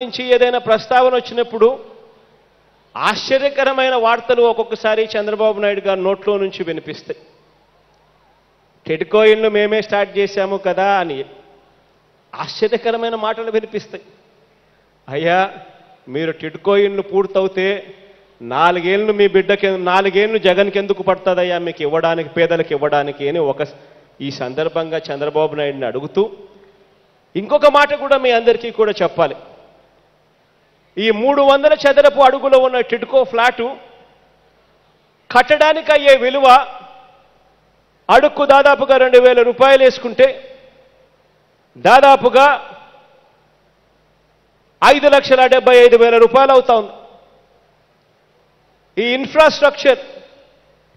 నుంచి ఏదైనా ప్రస్తావన వచ్చినప్పుడు ఆశ్చర్యకరమైన వార్తలు ఒక్కొక్కసారి చంద్రబాబు నాయుడు గారి నోట్లో నుంచి వినిపిస్తాయి. టెడ్కోయిన్లు మేమే స్టార్ట్ చేశాము కదా అని ఆశ్చర్యకరమైన మాటలు వినిపిస్తాయి. అయ్యా మీరు టిడ్కోయిన్లు పూర్తవుతే నాలుగేళ్ళు మీ బిడ్డకి నాలుగేళ్ళు జగన్కి ఎందుకు పడుతుందయ్యా మీకు ఇవ్వడానికి పేదలకు ఇవ్వడానికి అని ఒక ఈ సందర్భంగా చంద్రబాబు నాయుడిని అడుగుతూ ఇంకొక మాట కూడా మీ అందరికీ కూడా చెప్పాలి. ఈ మూడు వందల చదరపు అడుగులో ఉన్న టిడ్కో ఫ్లాటు కట్టడానికి అయ్యే విలువ అడుక్కు దాదాపుగా రెండు వేల రూపాయలు వేసుకుంటే దాదాపుగా ఐదు లక్షల డెబ్బై ఐదు వేల రూపాయలు అవుతా ఉంది. ఈ ఇన్ఫ్రాస్ట్రక్చర్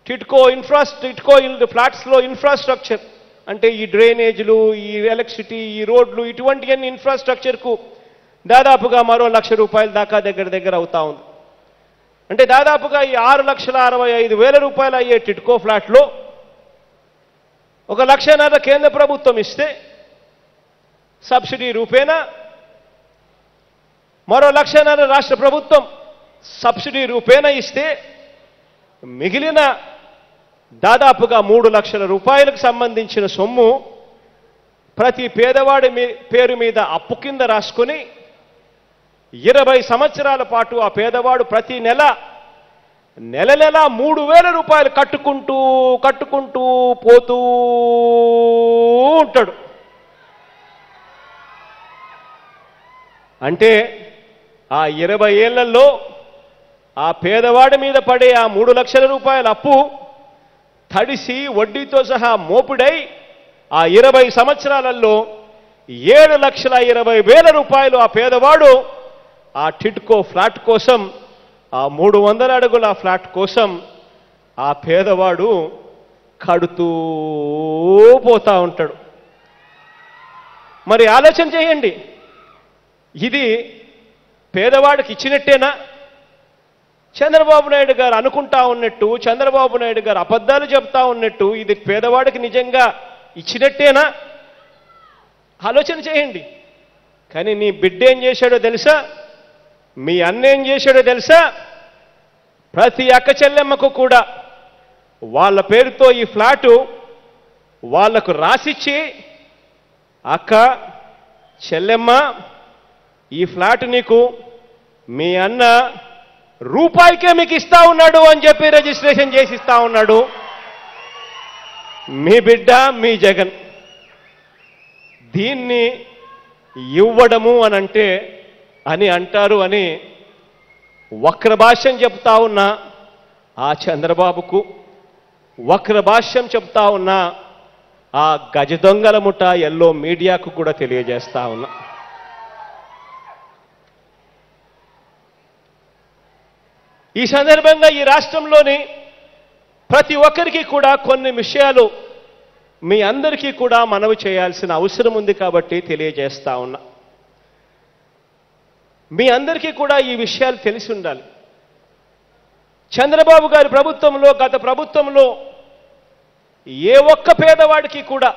టిట్కో ఇన్ఫ్రా టిట్కో ఫ్లాట్స్లో ఇన్ఫ్రాస్ట్రక్చర్ అంటే ఈ డ్రైనేజీలు ఈ ఎలక్ట్రిసిటీ ఈ రోడ్లు ఇటువంటివన్నీ ఇన్ఫ్రాస్ట్రక్చర్కు దాదాపుగా మరో లక్ష రూపాయల దాకా దగ్గర దగ్గర అవుతా ఉంది. అంటే దాదాపుగా ఈ ఆరు లక్షల అరవై ఐదు వేల రూపాయలు అయ్యే టిట్కో ఫ్లాట్లో ఒక లక్షన్నర కేంద్ర ప్రభుత్వం ఇస్తే సబ్సిడీ రూపేణా మరో లక్షన్నర రాష్ట్ర ప్రభుత్వం సబ్సిడీ రూపేణా ఇస్తే మిగిలిన దాదాపుగా మూడు లక్షల రూపాయలకు సంబంధించిన సొమ్ము ప్రతి పేదవాడి మీ పేరు మీద అప్పు కింద రాసుకొని ఇరవై సంవత్సరాల పాటు ఆ పేదవాడు ప్రతి నెల నెల నెల మూడు వేల రూపాయలు కట్టుకుంటూ కట్టుకుంటూ పోతూ ఉంటాడు. అంటే ఆ ఇరవై ఏళ్ళలో ఆ పేదవాడి మీద పడే ఆ మూడు లక్షల రూపాయల అప్పు తడిసి వడ్డీతో సహా మోపుడై ఆ ఇరవై సంవత్సరాలలో ఏడు లక్షల ఇరవై వేల రూపాయలు ఆ పేదవాడు ఆ టిట్కో ఫ్లాట్ కోసం ఆ మూడు వందల అడుగుల ఫ్లాట్ కోసం ఆ పేదవాడు కడుతూ పోతా ఉంటాడు. మరి ఆలోచన చేయండి. ఇది పేదవాడికి ఇచ్చినట్టేనా? చంద్రబాబు నాయుడు గారు అనుకుంటా ఉన్నట్టు చంద్రబాబు నాయుడు గారు అబద్ధాలు చెప్తా ఉన్నట్టు ఇది పేదవాడికి నిజంగా ఇచ్చినట్టేనా? ఆలోచన చేయండి. కానీ నీ బిడ్డ ఏం చేశాడో తెలుసా? మీ అన్న ఏం చేశాడో తెలుసా? ప్రతి అక్క చెల్లెమ్మకు కూడా వాళ్ళ పేరుతో ఈ ఫ్లాటు వాళ్ళకు రాసిచ్చి అక్క చెల్లెమ్మ ఈ ఫ్లాట్ నీకు మీ అన్న రూపాయికే మీకు ఇస్తా ఉన్నాడు అని చెప్పి రిజిస్ట్రేషన్ చేసి ఇస్తా ఉన్నాడు. మీ బిడ్డ మీ జగన్ దీన్ని ఇవ్వడము అని అంటే అని అంటారు అని వక్ర భాష్యం చెప్తా ఉన్న ఆ చంద్రబాబుకు వక్ర భాష్యం చెప్తా ఉన్న ఆ గజ దొంగల ముఠ ఎల్లో మీడియాకు కూడా తెలియజేస్తా ఉన్నా. ఈ సందర్భంగా ఈ రాష్ట్రంలోని ప్రతి ఒక్కరికి కూడా కొన్ని విషయాలు మీ అందరికీ కూడా మనవి చేయాల్సిన అవసరం ఉంది కాబట్టి తెలియజేస్తా ఉన్నా. మీ అందరికీ కూడా ఈ విషయాలు తెలిసి ఉండాలి. చంద్రబాబు గారి ప్రభుత్వంలో గత ప్రభుత్వంలో ఏ ఒక్క పేదవాడికి కూడా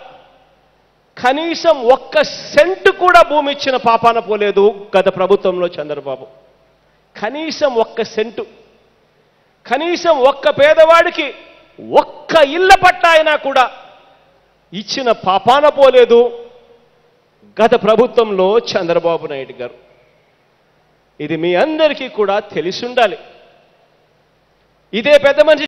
కనీసం ఒక్క సెంటు కూడా భూమి ఇచ్చిన పాపాన పోలేదు గత ప్రభుత్వంలో చంద్రబాబు. కనీసం ఒక్క సెంటు. కనీసం ఒక్క పేదవాడికి ఒక్క ఇళ్ళ పట్ట అయినా కూడా ఇచ్చిన పాపాన పోలేదు గత ప్రభుత్వంలో చంద్రబాబు నాయుడు గారు. ఇది మీ అందరికీ కూడా తెలిసి ఉండాలి. ఇదే పెద్ద మనిషి